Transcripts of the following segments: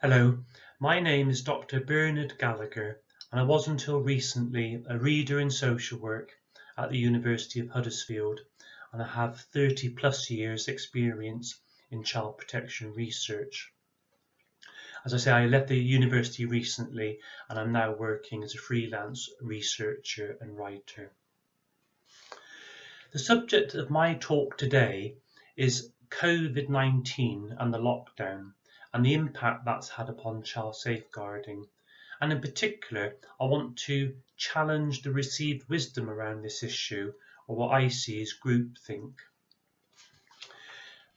Hello, my name is Dr. Bernard Gallagher, and I was until recently a reader in social work at the University of Huddersfield, and I have 30 plus years experience in child protection research. As I say, I left the university recently and I'm now working as a freelance researcher and writer. The subject of my talk today is COVID-19 and the lockdown and the impact that's had upon child safeguarding. And in particular, I want to challenge the received wisdom around this issue, or what I see as groupthink.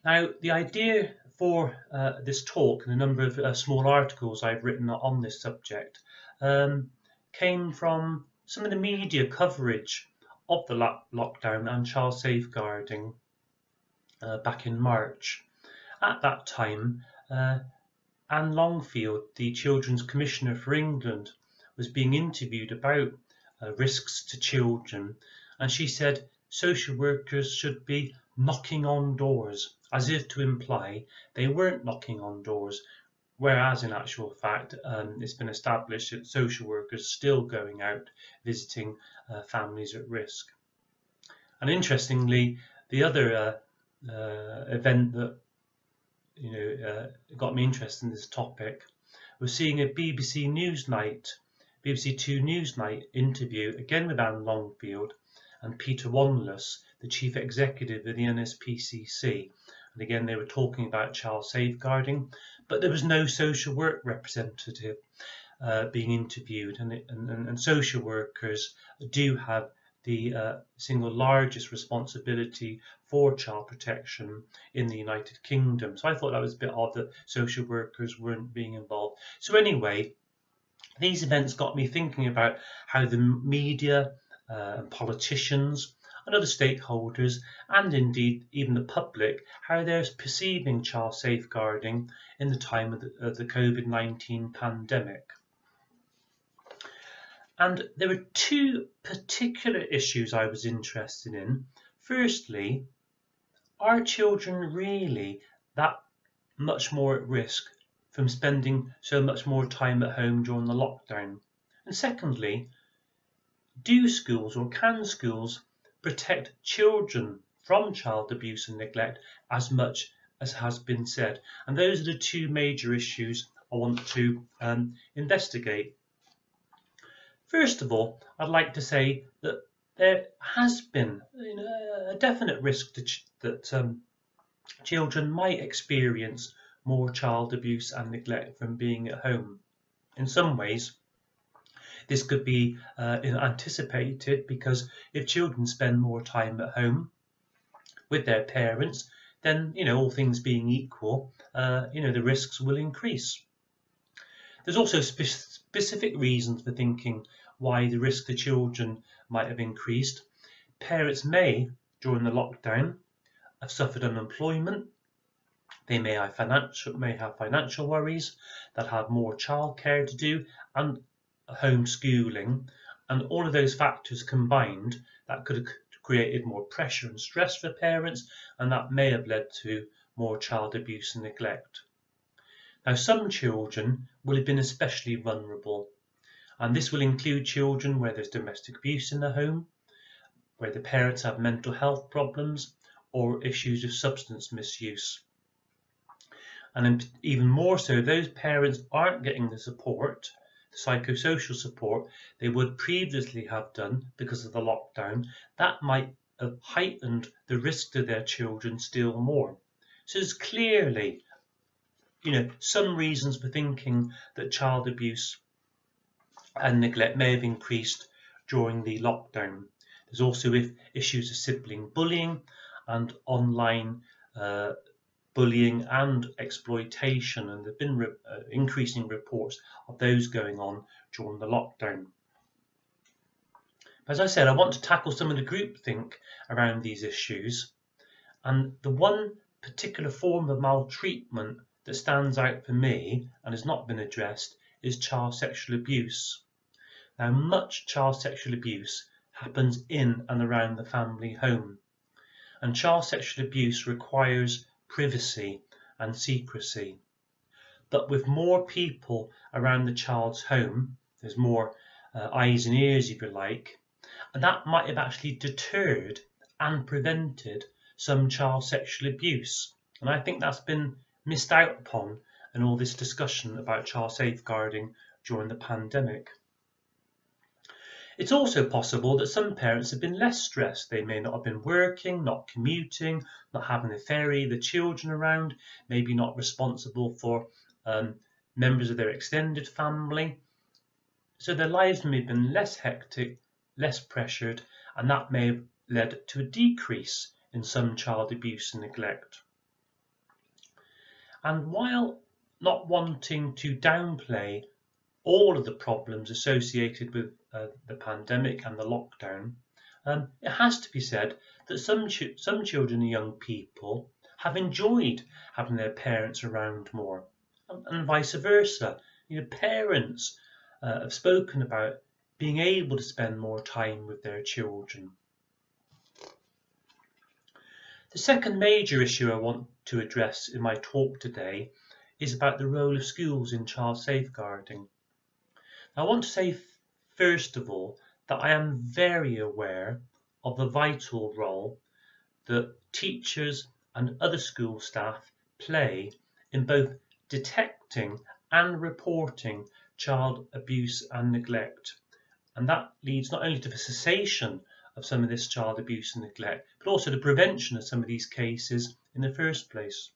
Now, the idea for uh, this talk and a number of uh, small articles I've written on this subject um, came from some of the media coverage of the lockdown and child safeguarding uh, back in March. At that time, Anne Longfield, the Children's Commissioner for England, was being interviewed about uh, risks to children, and she said social workers should be knocking on doors, as if to imply they weren't knocking on doors, whereas in actual fact um, it's been established that social workers still going out visiting uh, families at risk. And interestingly, the other uh, uh, event that you know uh, got me interested in this topic was seeing a BBC Newsnight, BBC Two Newsnight interview again with Anne Longfield and Peter Wanless, the chief executive of the NSPCC. And again, they were talking about child safeguarding, but there was no social work representative uh, being interviewed, and, and, and social workers do have the uh, single largest responsibility for child protection in the United Kingdom. So I thought that was a bit odd that social workers weren't being involved. So anyway, these events got me thinking about how the media uh, and politicians and other stakeholders and indeed even the public how they're perceiving child safeguarding in the time of the, of the COVID-19 pandemic. And there were two particular issues I was interested in. Firstly, are children really that much more at risk from spending so much more time at home during the lockdown? And secondly, do schools or can schools protect children from child abuse and neglect as much as has been said? And those are the two major issues I want to um, investigate. First of all, I'd like to say that there has been you know, a definite risk ch that um, children might experience more child abuse and neglect from being at home. In some ways, this could be uh, anticipated because if children spend more time at home with their parents, then, you know, all things being equal, uh, you know, the risks will increase. There's also spe specific reasons for thinking why the risk to children might have increased. Parents may, during the lockdown, have suffered unemployment. They may have financial may have financial worries. They'll have more childcare to do and homeschooling, and all of those factors combined that could have created more pressure and stress for parents, and that may have led to more child abuse and neglect. Now, some children will have been especially vulnerable and this will include children where there's domestic abuse in the home, where the parents have mental health problems or issues of substance misuse. And even more so, those parents aren't getting the support, the psychosocial support they would previously have done because of the lockdown, that might have heightened the risk to their children still more. So there's clearly, you know, some reasons for thinking that child abuse and neglect may have increased during the lockdown. There's also issues of sibling bullying and online uh, bullying and exploitation, and there have been re uh, increasing reports of those going on during the lockdown. As I said, I want to tackle some of the groupthink around these issues, and the one particular form of maltreatment that stands out for me and has not been addressed is child sexual abuse. Now, much child sexual abuse happens in and around the family home, and child sexual abuse requires privacy and secrecy. but with more people around the child's home, there's more uh, eyes and ears, if you like, and that might have actually deterred and prevented some child sexual abuse. And I think that's been missed out upon in all this discussion about child safeguarding during the pandemic. It's also possible that some parents have been less stressed. They may not have been working, not commuting, not having to ferry the children around, maybe not responsible for um, members of their extended family. So their lives may have been less hectic, less pressured, and that may have led to a decrease in some child abuse and neglect. And while not wanting to downplay all of the problems associated with uh, the pandemic and the lockdown, um, it has to be said that some some children and young people have enjoyed having their parents around more, and, and vice versa. You know, parents uh, have spoken about being able to spend more time with their children. The second major issue I want to address in my talk today is about the role of schools in child safeguarding. I want to say first of all that I am very aware of the vital role that teachers and other school staff play in both detecting and reporting child abuse and neglect. And that leads not only to the cessation of some of this child abuse and neglect, but also the prevention of some of these cases in the first place.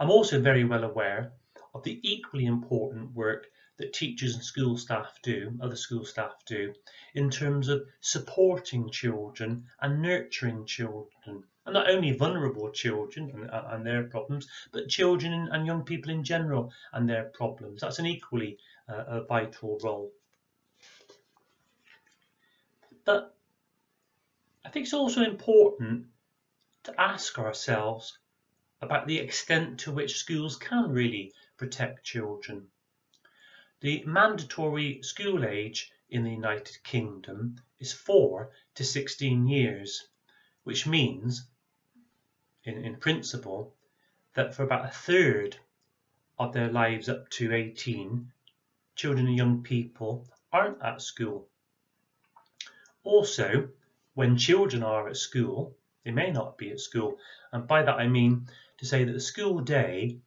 I'm also very well aware of the equally important work that teachers and school staff do, other school staff do, in terms of supporting children and nurturing children. And not only vulnerable children and, uh, and their problems, but children and young people in general and their problems. That's an equally uh, vital role. But I think it's also important to ask ourselves about the extent to which schools can really protect children. The mandatory school age in the United Kingdom is 4 to 16 years, which means, in, in principle, that for about a third of their lives up to 18, children and young people aren't at school. Also, when children are at school, they may not be at school, and by that I mean to say that the school day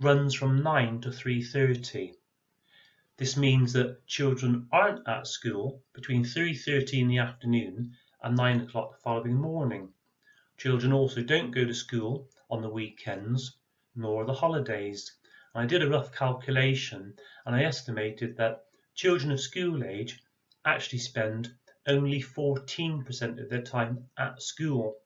runs from 9 to 3.30. This means that children aren't at school between 3.30 in the afternoon and 9 o'clock the following morning. Children also don't go to school on the weekends nor the holidays. I did a rough calculation and I estimated that children of school age actually spend only 14% of their time at school.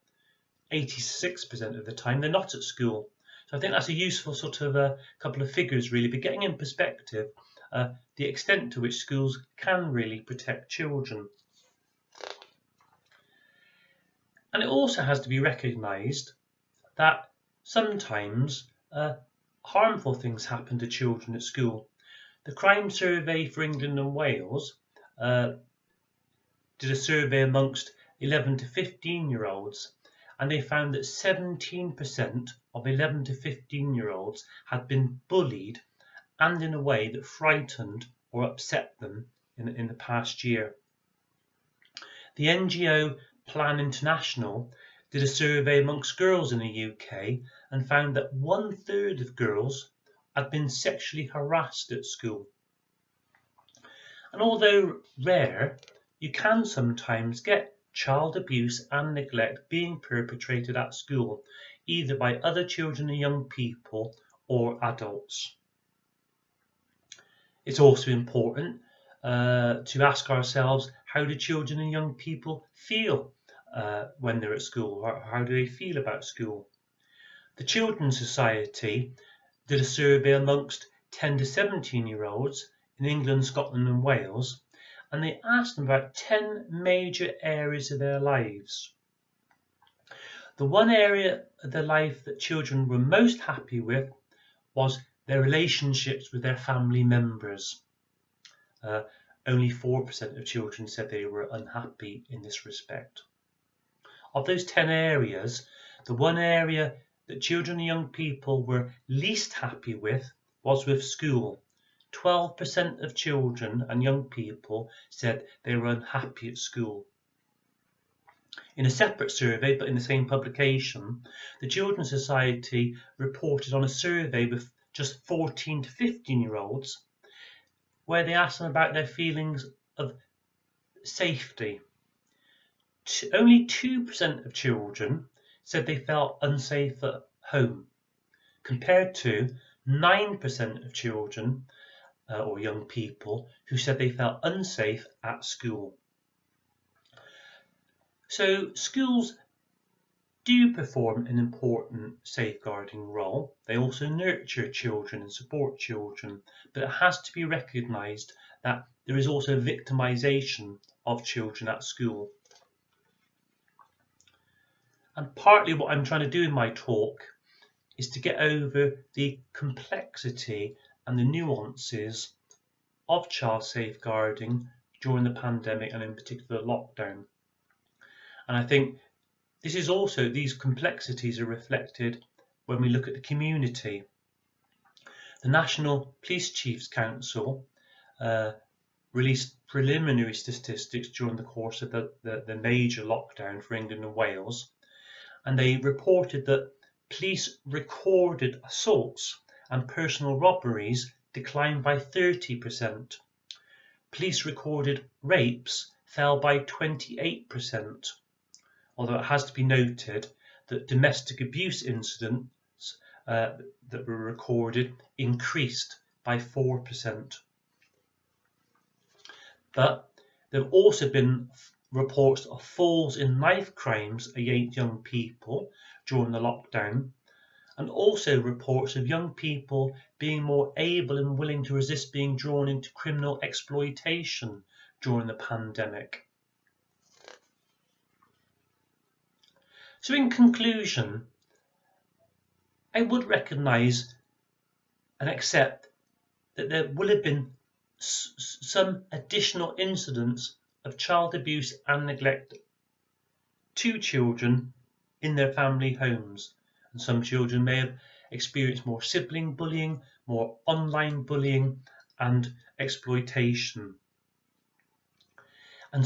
86% of the time they're not at school. So I think that's a useful sort of a uh, couple of figures really, but getting in perspective uh, the extent to which schools can really protect children. And it also has to be recognised that sometimes uh, harmful things happen to children at school. The Crime Survey for England and Wales uh, did a survey amongst 11 to 15 year olds and they found that 17% of 11 to 15 year olds had been bullied and in a way that frightened or upset them in, in the past year. The NGO Plan International did a survey amongst girls in the UK and found that one third of girls had been sexually harassed at school. And although rare, you can sometimes get child abuse and neglect being perpetrated at school, either by other children and young people or adults. It's also important uh, to ask ourselves how do children and young people feel uh, when they're at school? How, how do they feel about school? The Children's Society did a survey amongst 10 to 17 year olds in England, Scotland, and Wales and they asked them about 10 major areas of their lives. The one area of their life that children were most happy with was their relationships with their family members. Uh, only 4% of children said they were unhappy in this respect. Of those 10 areas, the one area that children and young people were least happy with was with school. 12% of children and young people said they were unhappy at school. In a separate survey, but in the same publication, the Children's Society reported on a survey with just 14 to 15 year olds where they asked them about their feelings of safety. Only 2% of children said they felt unsafe at home, compared to 9% of children uh, or young people who said they felt unsafe at school. So schools do perform an important safeguarding role. They also nurture children and support children, but it has to be recognised that there is also victimisation of children at school. And partly what I'm trying to do in my talk is to get over the complexity and the nuances of child safeguarding during the pandemic and in particular lockdown. And I think this is also, these complexities are reflected when we look at the community. The National Police Chiefs Council uh, released preliminary statistics during the course of the, the, the major lockdown for England and Wales, and they reported that police recorded assaults and personal robberies declined by 30%. Police recorded rapes fell by 28% although it has to be noted that domestic abuse incidents uh, that were recorded increased by 4%. But there have also been reports of falls in knife crimes against young people during the lockdown, and also reports of young people being more able and willing to resist being drawn into criminal exploitation during the pandemic. So, in conclusion, I would recognise and accept that there will have been some additional incidents of child abuse and neglect to children in their family homes. And some children may have experienced more sibling bullying, more online bullying, and exploitation. And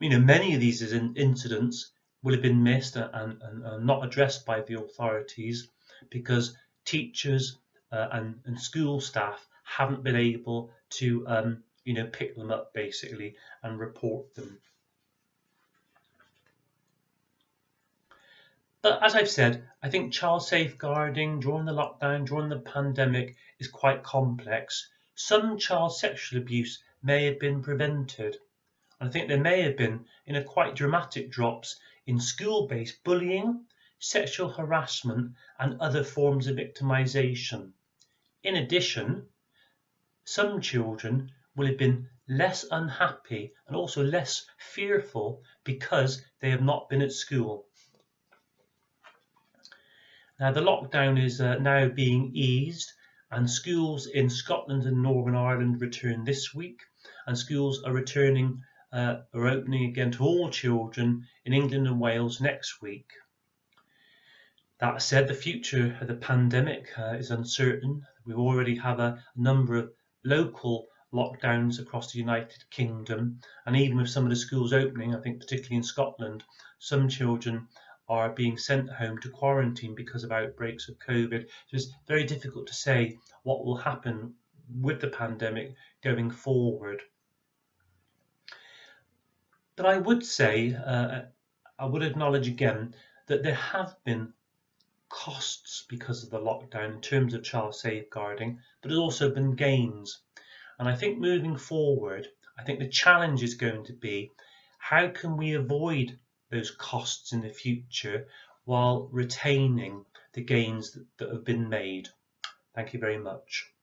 you know, many of these incidents will have been missed and, and, and not addressed by the authorities because teachers uh, and, and school staff haven't been able to um, you know pick them up basically and report them. As I've said, I think child safeguarding during the lockdown, during the pandemic, is quite complex. Some child sexual abuse may have been prevented. I think there may have been, in a quite dramatic drops in school-based bullying, sexual harassment and other forms of victimization. In addition, some children will have been less unhappy and also less fearful because they have not been at school. Now the lockdown is uh, now being eased and schools in Scotland and Northern Ireland return this week and schools are returning uh, are opening again to all children in England and Wales next week. That said, the future of the pandemic uh, is uncertain. We already have a number of local lockdowns across the United Kingdom, and even with some of the schools opening, I think particularly in Scotland, some children are being sent home to quarantine because of outbreaks of COVID. So it's very difficult to say what will happen with the pandemic going forward. But I would say, uh, I would acknowledge again that there have been costs because of the lockdown in terms of child safeguarding, but there's also been gains. And I think moving forward, I think the challenge is going to be how can we avoid those costs in the future while retaining the gains that, that have been made. Thank you very much.